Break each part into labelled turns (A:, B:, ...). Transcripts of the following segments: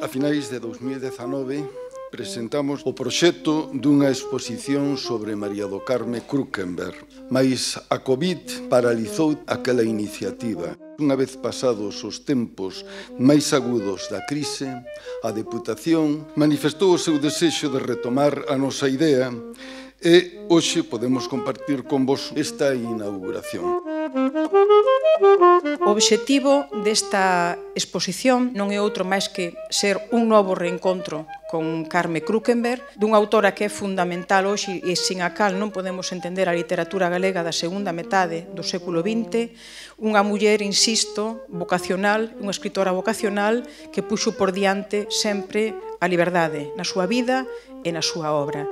A: A finais de 2019 presentamos o proxecto dunha exposición sobre María do Carme Krukenberg, mas a COVID paralizou aquela iniciativa. Unha vez pasados os tempos máis agudos da crise, a Deputación manifestou o seu desexo de retomar a nosa idea e hoxe podemos compartir con vos esta inauguración.
B: O obxectivo desta exposición non é outro máis que ser un novo reencontro con Carme Krukenberg, dunha autora que é fundamental hoxe e sin a cal non podemos entender a literatura galega da segunda metade do século XX, unha muller, insisto, vocacional, unha escritora vocacional que puxo por diante sempre a liberdade na súa vida e na súa obra.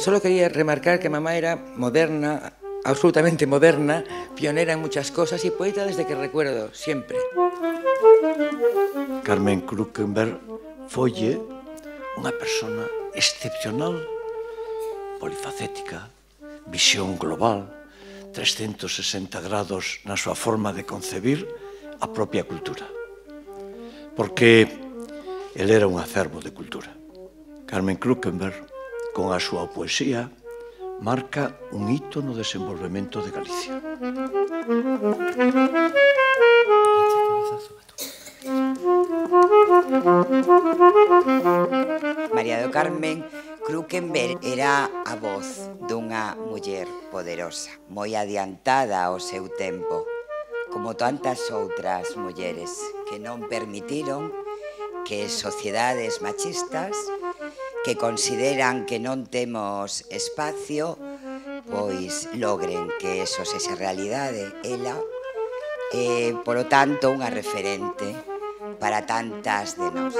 C: Solo quería remarcar que mamá era moderna, absolutamente moderna, pionera en muchas cosas y poeta desde que recuerdo, siempre.
D: Carmen Krukenberg folle unha persona excepcional, polifacética, visión global, 360 grados na súa forma de concebir a propia cultura. Porque el era un acervo de cultura. Carmen Krukenberg, con a súa poesía, marca un hito no desenvolvemento de Galicia.
E: María do Carmen Krukenberg era a voz dunha muller poderosa, moi adiantada ao seu tempo, como tantas outras mulleres que non permitiron que sociedades machistas que consideran que non temos espacio pois logren que eso se xa realidade ela e, polo tanto, unha referente para tantas de nós.